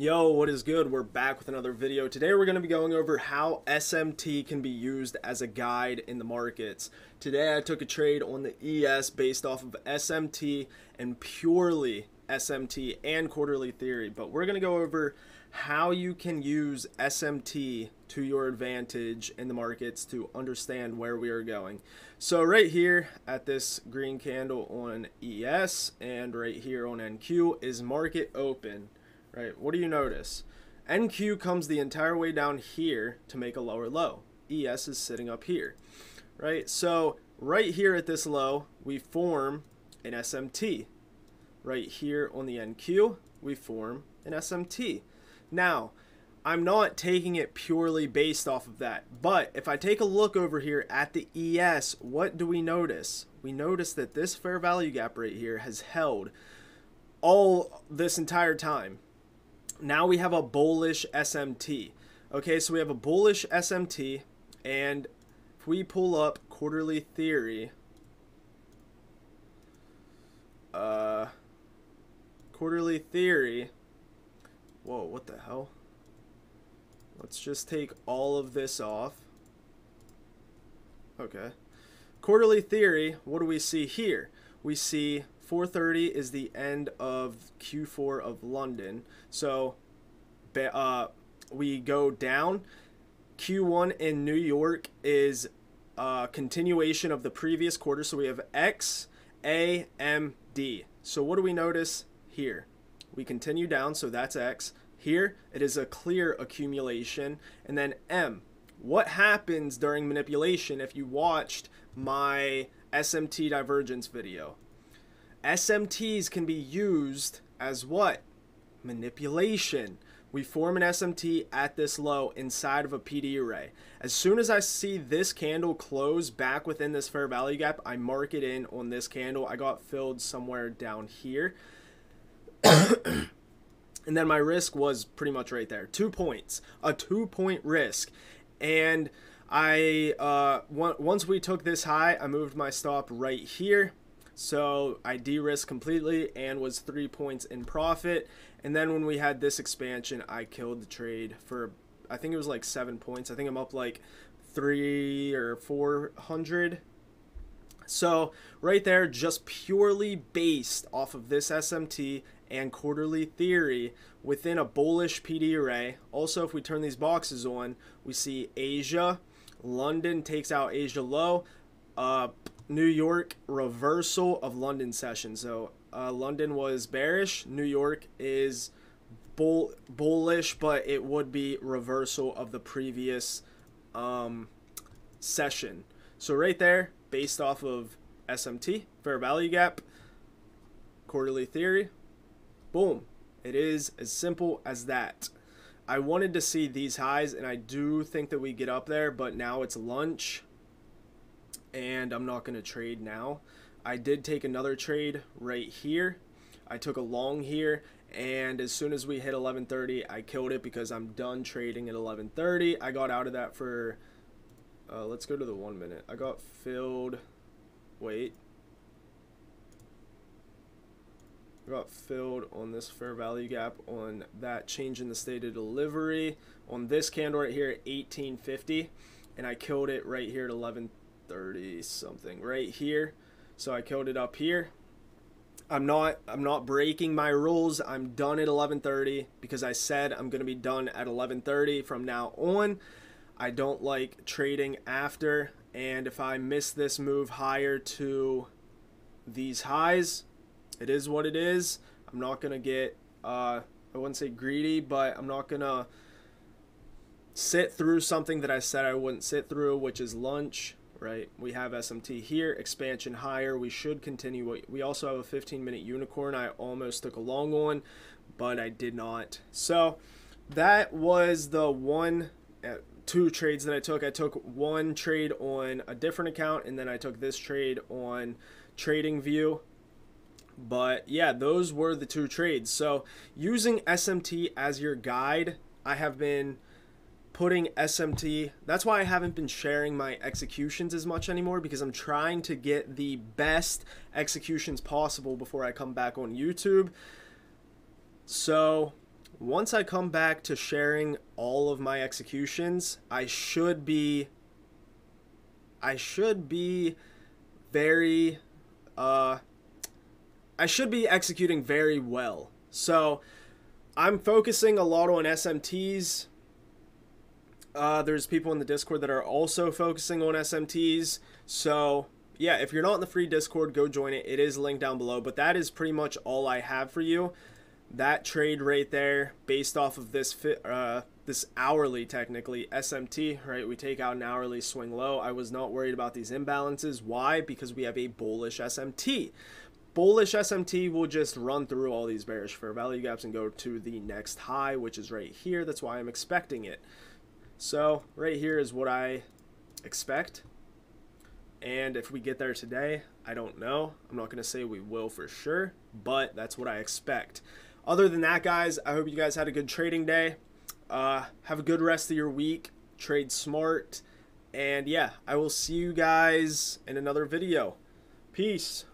Yo, what is good? We're back with another video. Today we're going to be going over how SMT can be used as a guide in the markets. Today I took a trade on the ES based off of SMT and purely SMT and quarterly theory, but we're going to go over how you can use SMT to your advantage in the markets to understand where we are going. So right here at this green candle on ES and right here on NQ is market open right? What do you notice? NQ comes the entire way down here to make a lower low. ES is sitting up here, right? So right here at this low, we form an SMT. Right here on the NQ, we form an SMT. Now, I'm not taking it purely based off of that, but if I take a look over here at the ES, what do we notice? We notice that this fair value gap right here has held all this entire time now we have a bullish SMT. Okay, so we have a bullish SMT, and if we pull up quarterly theory, uh, quarterly theory, whoa, what the hell? Let's just take all of this off. Okay. Quarterly theory, what do we see here? We see 4:30 is the end of Q4 of London. So uh, we go down. Q1 in New York is a continuation of the previous quarter. So we have X, A, M, D. So what do we notice here? We continue down, so that's X. Here, it is a clear accumulation. And then M. What happens during manipulation if you watched my SMT divergence video? SMTs can be used as what? Manipulation. We form an SMT at this low inside of a PD array. As soon as I see this candle close back within this fair value gap, I mark it in on this candle. I got filled somewhere down here. and then my risk was pretty much right there. Two points. A two point risk. And I, uh, once we took this high, I moved my stop right here. So I de-risked completely and was three points in profit. And then when we had this expansion, I killed the trade for I think it was like seven points. I think I'm up like three or four hundred. So right there, just purely based off of this SMT and quarterly theory within a bullish PD array. Also, if we turn these boxes on, we see Asia, London takes out Asia low, uh, New York reversal of London session. So uh, London was bearish. New York is bull bullish, but it would be reversal of the previous um, session. So right there, based off of SMT, fair value gap, quarterly theory, boom. It is as simple as that. I wanted to see these highs, and I do think that we get up there, but now it's lunch and I'm not going to trade now. I did take another trade right here. I took a long here and as soon as we hit 11:30 I killed it because I'm done trading at 11:30. I got out of that for uh, let's go to the 1 minute. I got filled wait. I got filled on this fair value gap on that change in the state of delivery on this candle right here at 1850 and I killed it right here at 11 30 something right here. So I killed it up here. I'm not I'm not breaking my rules. I'm done at 11:30 because I said I'm going to be done at 11:30 from now on. I don't like trading after and if I miss this move higher to these highs, it is what it is. I'm not going to get uh I wouldn't say greedy, but I'm not going to sit through something that I said I wouldn't sit through, which is lunch right? We have SMT here, expansion higher. We should continue. We also have a 15 minute unicorn. I almost took a long one, but I did not. So that was the one, uh, two trades that I took. I took one trade on a different account, and then I took this trade on TradingView. But yeah, those were the two trades. So using SMT as your guide, I have been putting SMT. That's why I haven't been sharing my executions as much anymore because I'm trying to get the best executions possible before I come back on YouTube. So, once I come back to sharing all of my executions, I should be I should be very uh I should be executing very well. So I'm focusing a lot on SMTs. Uh, there's people in the Discord that are also focusing on SMTs. So yeah, if you're not in the free Discord, go join it. It is linked down below. But that is pretty much all I have for you. That trade right there, based off of this uh, this hourly technically SMT, right? We take out an hourly swing low. I was not worried about these imbalances. Why? Because we have a bullish SMT bullish SMT will just run through all these bearish fair value gaps and go to the next high, which is right here. That's why I'm expecting it. So right here is what I expect. And if we get there today, I don't know. I'm not going to say we will for sure, but that's what I expect. Other than that, guys, I hope you guys had a good trading day. Uh, have a good rest of your week. Trade smart. And yeah, I will see you guys in another video. Peace.